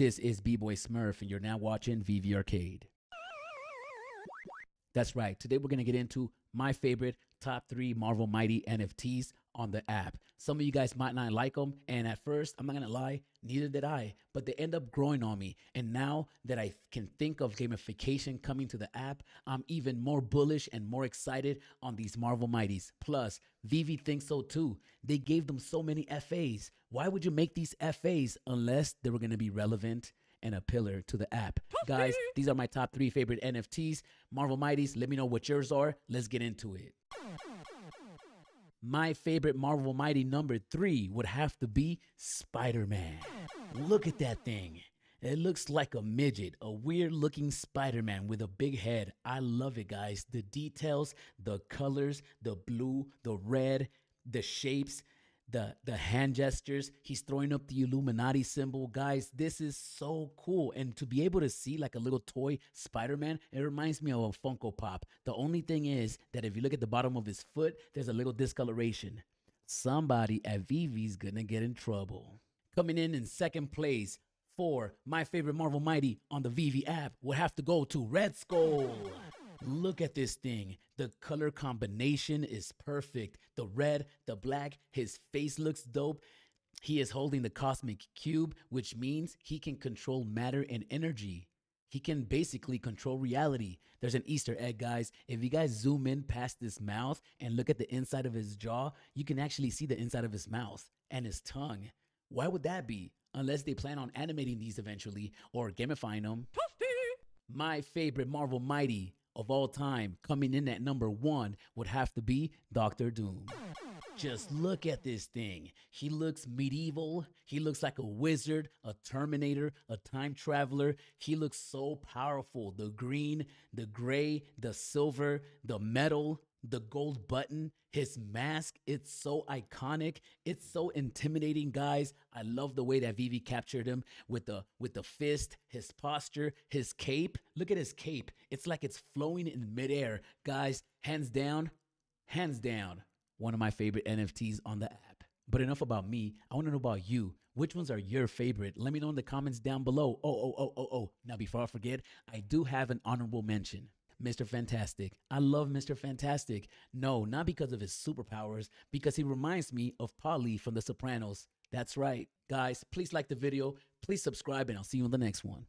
This is B-Boy Smurf, and you're now watching VeVe Arcade. That's right. Today we're going to get into my favorite top three Marvel Mighty NFTs on the app. Some of you guys might not like them, and at first, I'm not gonna lie, neither did I, but they end up growing on me. And now that I can think of gamification coming to the app, I'm even more bullish and more excited on these Marvel Mighties. Plus, VeVe thinks so too. They gave them so many FAs. Why would you make these FAs unless they were gonna be relevant? and a pillar to the app. Guys, these are my top three favorite NFTs. Marvel Mighties, let me know what yours are. Let's get into it. My favorite Marvel Mighty number three would have to be Spider Man. Look at that thing. It looks like a midget, a weird looking Spider Man with a big head. I love it, guys. The details, the colors, the blue, the red, the shapes the the hand gestures. He's throwing up the illuminati symbol. Guys this is so cool. And to be able to see like a little toy spider-man it reminds me of a funko pop. The only thing is that if you look at the bottom of his foot there's a little discoloration. Somebody at VeVe's gonna get in trouble. Coming in in second place for my favorite marvel mighty on the VeVe app would have to go to red skull Look at this thing. The color combination is perfect. The red, the black, his face looks dope. He is holding the cosmic cube, which means he can control matter and energy. He can basically control reality. There's an Easter egg, guys. If you guys zoom in past this mouth and look at the inside of his jaw, you can actually see the inside of his mouth and his tongue. Why would that be? Unless they plan on animating these eventually or gamifying them. My favorite Marvel Mighty of all time coming in at number one would have to be Doctor Doom. Just look at this thing. He looks medieval. He looks like a wizard, a terminator, a time traveler. He looks so powerful. The green, the gray, the silver, the metal, the gold button, his mask, it's so iconic. It's so intimidating, guys. I love the way that VeVe captured him with the with the fist, his posture, his cape. Look at his cape. It's like it's flowing in midair. Guys, hands down, hands down, one of my favorite NFTs on the app. But enough about me. I want to know about you. Which ones are your favorite? Let me know in the comments down below. Oh, oh, oh, oh, oh. Now, before I forget, I do have an honorable mention. Mr. Fantastic. I love Mr. Fantastic. No, not because of his superpowers, because he reminds me of Paulie from The Sopranos. That's right. Guys, please like the video, please subscribe, and I'll see you in the next one.